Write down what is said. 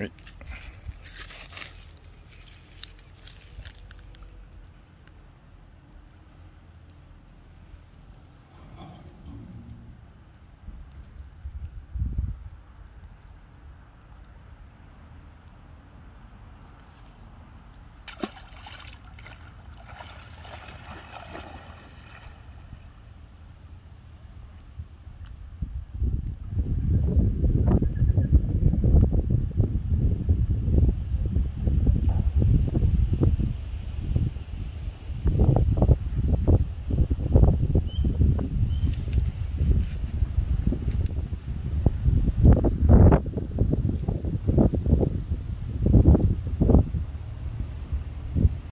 Right.